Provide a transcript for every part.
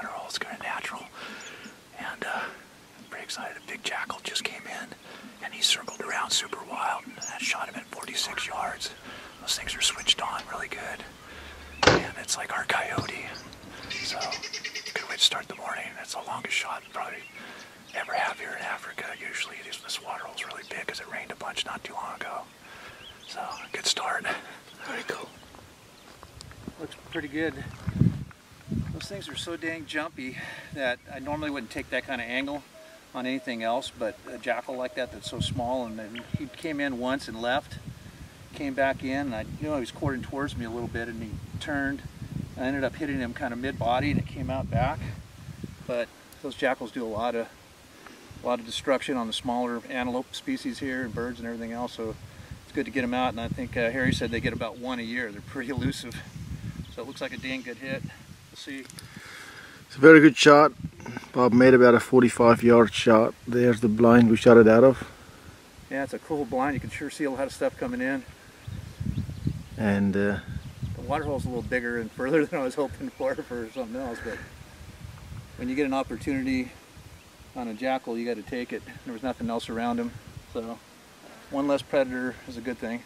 water hole. It's kind of natural. And uh, I'm pretty excited. A big jackal just came in and he circled around super wild and shot him at 46 yards. Those things are switched on really good. And it's like our coyote. So, good way to start the morning. That's the longest shot probably ever have here in Africa. Usually this, this water really big because it rained a bunch not too long ago. So, good start. Very cool. Looks pretty good. Those things are so dang jumpy that I normally wouldn't take that kind of angle on anything else, but a jackal like that that's so small, and then he came in once and left, came back in, and I you know he was quartering towards me a little bit, and he turned. I ended up hitting him kind of mid-body, and it came out back. But those jackals do a lot of a lot of destruction on the smaller antelope species here, and birds and everything else. So it's good to get them out, and I think uh, Harry said they get about one a year. They're pretty elusive. So it looks like a dang good hit. See. It's a very good shot. Bob made about a 45 yard shot. There's the blind we shot it out of. Yeah, it's a cool blind. You can sure see a lot of stuff coming in. And uh, The water hole's a little bigger and further than I was hoping for for something else, but when you get an opportunity on a jackal, you got to take it. There was nothing else around him, so one less predator is a good thing.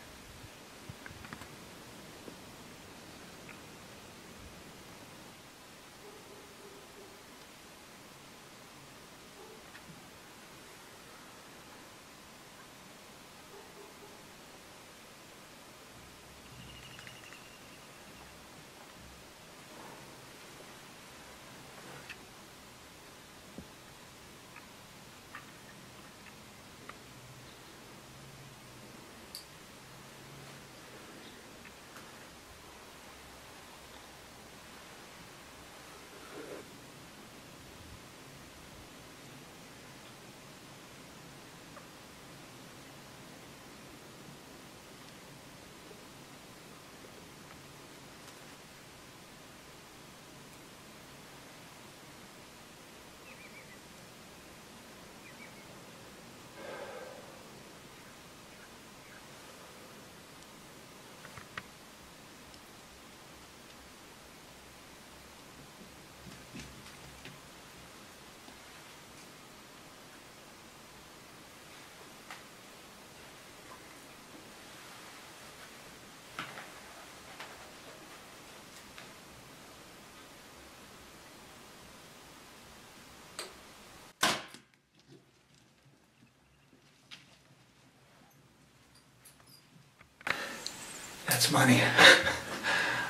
That's money.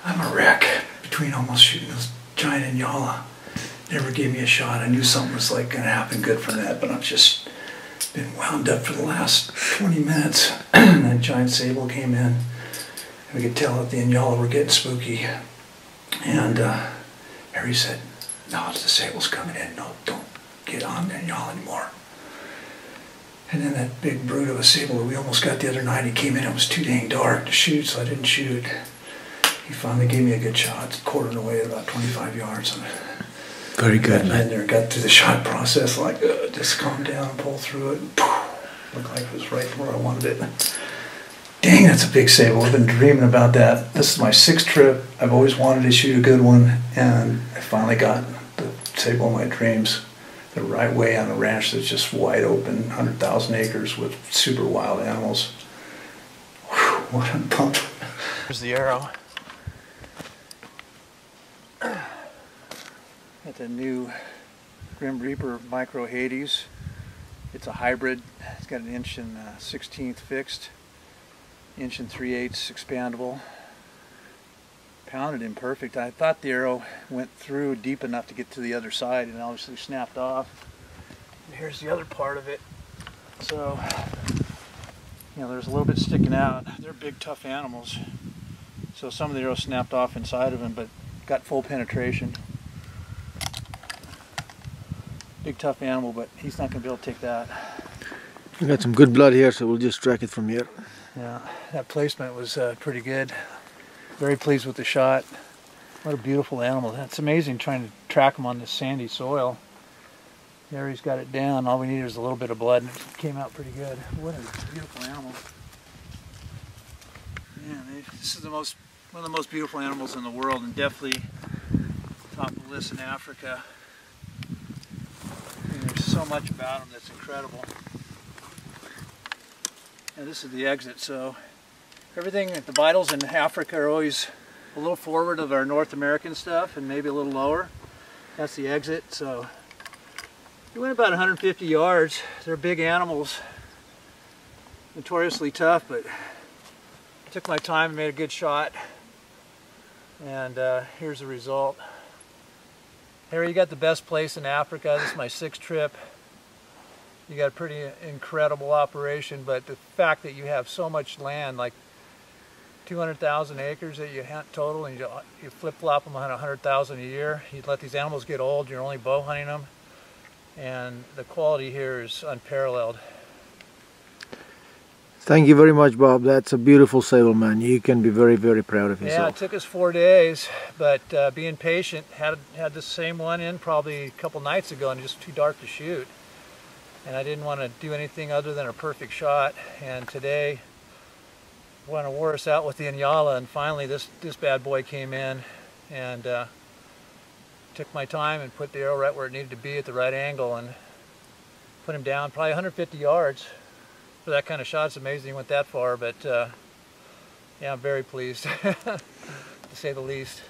I'm a wreck between almost shooting those giant Inyala. Never gave me a shot. I knew something was like gonna happen good from that, but I've just been wound up for the last 20 minutes. and that giant sable came in. And we could tell that the Inyala were getting spooky. And uh, Harry said, no, the sable's coming in. No, don't get on the Inyala anymore. And then that big brute of a sable that we almost got the other night, he came in, it was too dang dark to shoot, so I didn't shoot. He finally gave me a good shot, quartered away at about 25 yards. And very good, man. there, got through the shot process, like, uh, just calm down and pull through it. And, poof, looked like it was right where I wanted it. Dang, that's a big sable. I've been dreaming about that. This is my sixth trip. I've always wanted to shoot a good one, and I finally got the sable of my dreams the right way on a ranch that's just wide open, 100,000 acres with super wild animals. Whew, what a bump. There's the arrow. Got the new Grim Reaper Micro Hades. It's a hybrid. It's got an inch and uh, 16th fixed, inch and 3 eighths expandable. Pounded in perfect. I thought the arrow went through deep enough to get to the other side and obviously snapped off. And here's the other part of it. So, you know, there's a little bit sticking out. They're big, tough animals. So some of the arrows snapped off inside of him, but got full penetration. Big, tough animal, but he's not going to be able to take that. We got some good blood here, so we'll just track it from here. Yeah, that placement was uh, pretty good. Very pleased with the shot. What a beautiful animal. That's amazing trying to track him on this sandy soil. There he's got it down. All we needed was a little bit of blood and it came out pretty good. What a beautiful animal. Yeah, they, this is the most one of the most beautiful animals in the world and definitely top of the list in Africa. And there's so much about them that's incredible. And this is the exit, so everything, at the vitals in Africa are always a little forward of our North American stuff and maybe a little lower. That's the exit, so we went about 150 yards. They're big animals, notoriously tough, but I took my time and made a good shot. And uh, here's the result. Harry, you got the best place in Africa. This is my sixth trip. You got a pretty incredible operation, but the fact that you have so much land, like 200,000 acres that you hunt total, and you, you flip-flop them on 100,000 a year. You let these animals get old, you're only bow hunting them, and the quality here is unparalleled. Thank you very much, Bob. That's a beautiful sable, man. You can be very, very proud of yourself. Yeah, it took us four days, but uh, being patient, had had the same one in probably a couple nights ago, and just too dark to shoot. And I didn't want to do anything other than a perfect shot. And today, want to wore us out with the Inyala, and finally this this bad boy came in, and uh, took my time and put the arrow right where it needed to be at the right angle, and put him down probably 150 yards. For that kind of shot, it's amazing he went that far, but uh, yeah, I'm very pleased, to say the least.